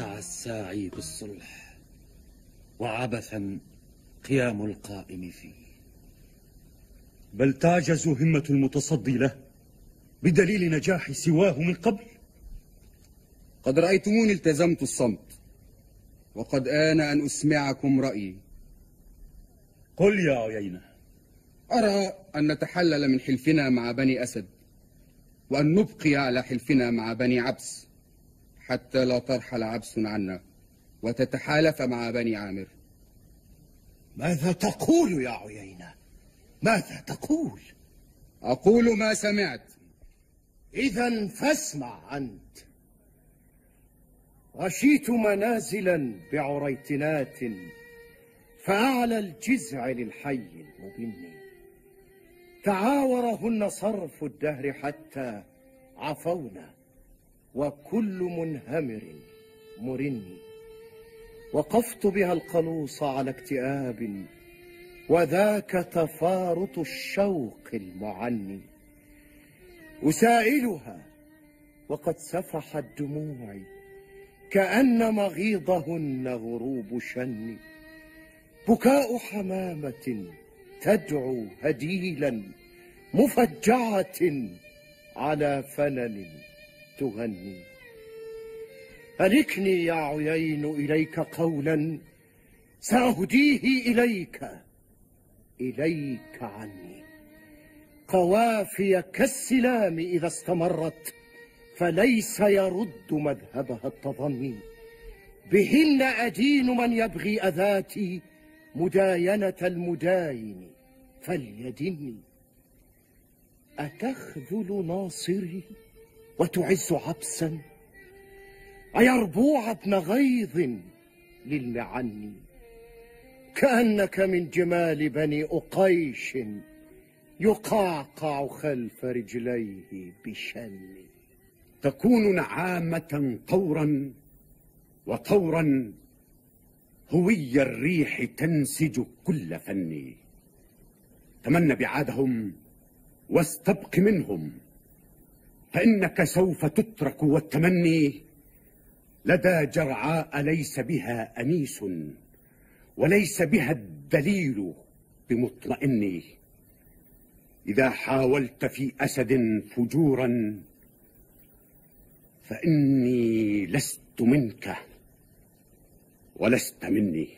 الساعي بالصلح وعبثا قيام القائم فيه. بل تعجز همة المتصدي له بدليل نجاح سواه من قبل. قد رأيتموني التزمت الصمت وقد آن أن أسمعكم رأيي. قل يا عيينة أرى أن نتحلل من حلفنا مع بني أسد وأن نبقي على حلفنا مع بني عبس. حتى لا ترحل عبس عنا وتتحالف مع بني عامر. ماذا تقول يا عيينة؟ ماذا تقول؟ أقول ما سمعت. إذا فاسمع أنت. غشيت منازلا بعريتنات فأعلى الجزع للحي المبن تعاورهن صرف الدهر حتى عفونا. وكل منهمر مرن وقفت بها القلوص على اكتئاب وذاك تفارط الشوق المعني. أسائلها وقد سفحت دموعي كأن مغيضهن غروب شن. بكاء حمامة تدعو هديلا مفجعة على فنن. تغني. ألكني يا عيين إليك قولا سأهديه إليك. إليك عني. قوافي كالسلام إذا استمرت فليس يرد مذهبها التظني بهن أدين من يبغي أذاتي مداينة المداين فليدني. أتخذل ناصري؟ وتعز عبسا. أيربوع ابن غيظ للمعني كأنك من جمال بني أقيش يقعقع خلف رجليه بشن. تكون نعامة طورا وطورا هوي الريح تنسج كل فني تمن بعادهم واستبق منهم. فإنك سوف تترك والتمني لدى جرعاء ليس بها أنيس وليس بها الدليل بمطمئن. إذا حاولت في أسد فجورا فإني لست منك ولست مني.